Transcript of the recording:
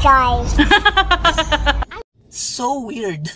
drive. so weird.